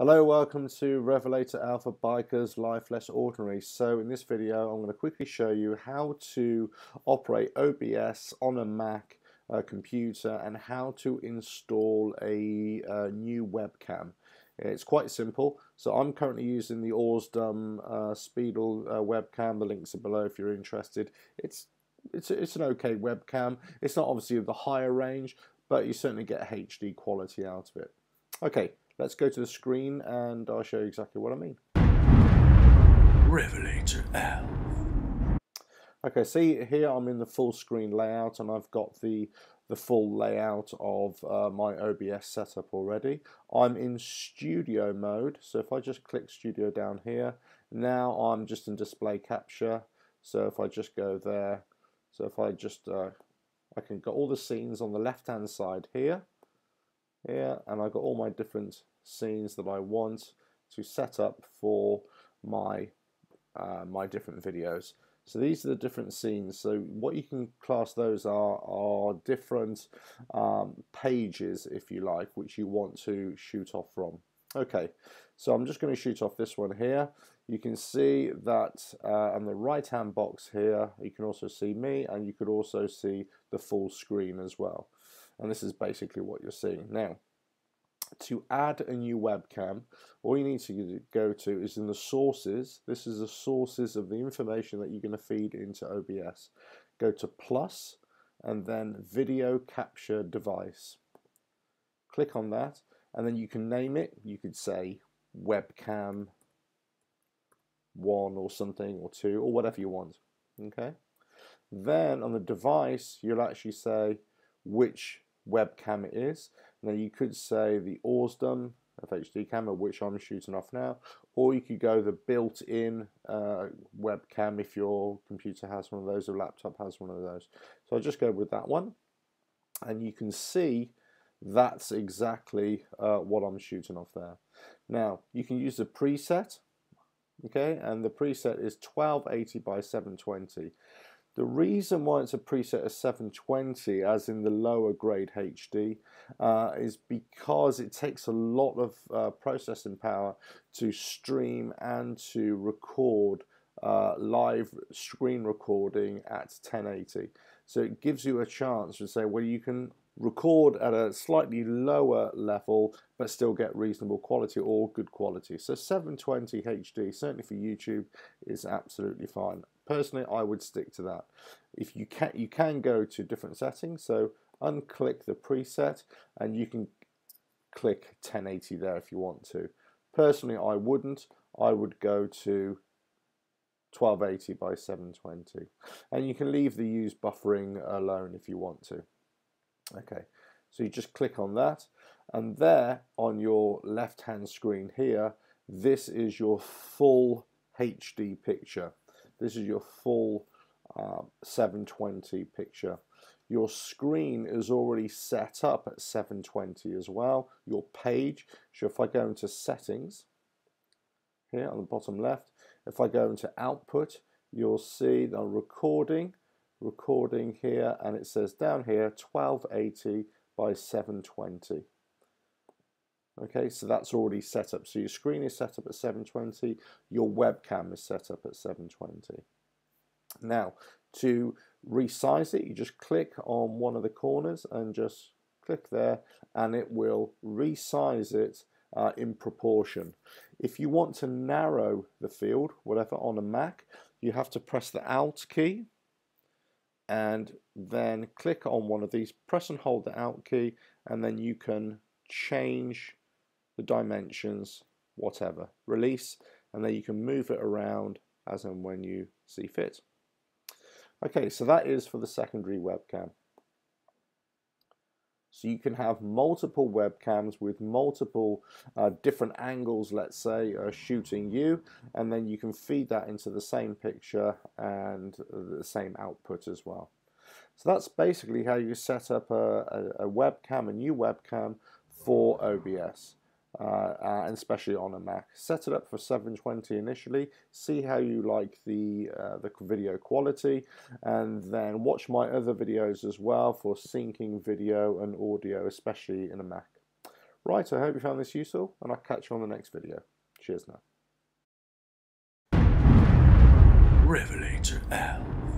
Hello, welcome to Revelator Alpha Bikers Life Less Ordinary. So in this video I'm going to quickly show you how to operate OBS on a Mac uh, computer and how to install a uh, new webcam. It's quite simple. So I'm currently using the Ausdom uh, Speedle uh, webcam. The links are below if you're interested. It's it's it's an okay webcam. It's not obviously of the higher range, but you certainly get HD quality out of it. Okay, Let's go to the screen and I'll show you exactly what I mean. Revelator Alf. Okay, see here I'm in the full screen layout and I've got the the full layout of uh, my OBS setup already. I'm in studio mode, so if I just click studio down here, now I'm just in display capture. So if I just go there, so if I just, uh, I can get all the scenes on the left hand side here, here, and I've got all my different scenes that I want to set up for my uh, my different videos. So these are the different scenes. So what you can class those are are different um, pages, if you like, which you want to shoot off from. Okay, so I'm just going to shoot off this one here. You can see that uh, on the right hand box here, you can also see me and you could also see the full screen as well. And this is basically what you're seeing. Now, to add a new webcam, all you need to go to is in the sources. This is the sources of the information that you're going to feed into OBS. Go to plus and then video capture device. Click on that and then you can name it. You could say webcam one or something or two or whatever you want. Okay. Then on the device, you'll actually say which webcam it is. Now you could say the Ausdom FHD camera, which I'm shooting off now, or you could go the built-in uh, webcam if your computer has one of those or laptop has one of those. So I'll just go with that one, and you can see that's exactly uh, what I'm shooting off there. Now you can use the preset, okay, and the preset is 1280 by 720. The reason why it's a preset of 720, as in the lower grade HD, uh, is because it takes a lot of uh, processing power to stream and to record uh, live screen recording at 1080. So it gives you a chance to say, well, you can record at a slightly lower level but still get reasonable quality or good quality. So 720 HD, certainly for YouTube, is absolutely fine. Personally, I would stick to that. If you can, you can go to different settings. So unclick the preset and you can click 1080 there if you want to. Personally, I wouldn't. I would go to 1280 by 720 and you can leave the use buffering alone if you want to okay so you just click on that and there on your left hand screen here this is your full HD picture this is your full uh, 720 picture. Your screen is already set up at 720 as well. Your page, so if I go into settings, here on the bottom left, if I go into output, you'll see the recording, recording here, and it says down here 1280 by 720. Okay, so that's already set up. So your screen is set up at 720, your webcam is set up at 720. Now, to resize it, you just click on one of the corners and just click there and it will resize it uh, in proportion. If you want to narrow the field, whatever, on a Mac, you have to press the Alt key and then click on one of these, press and hold the Alt key, and then you can change the dimensions, whatever. Release, and then you can move it around as and when you see fit. Okay, so that is for the secondary webcam. So you can have multiple webcams with multiple uh, different angles, let's say, uh, shooting you, and then you can feed that into the same picture and the same output as well. So that's basically how you set up a, a, a webcam, a new webcam for OBS uh, and especially on a Mac. Set it up for 720 initially, see how you like the, uh, the video quality, and then watch my other videos as well for syncing video and audio, especially in a Mac. Right, I hope you found this useful, and I'll catch you on the next video. Cheers now. Revelator Alf.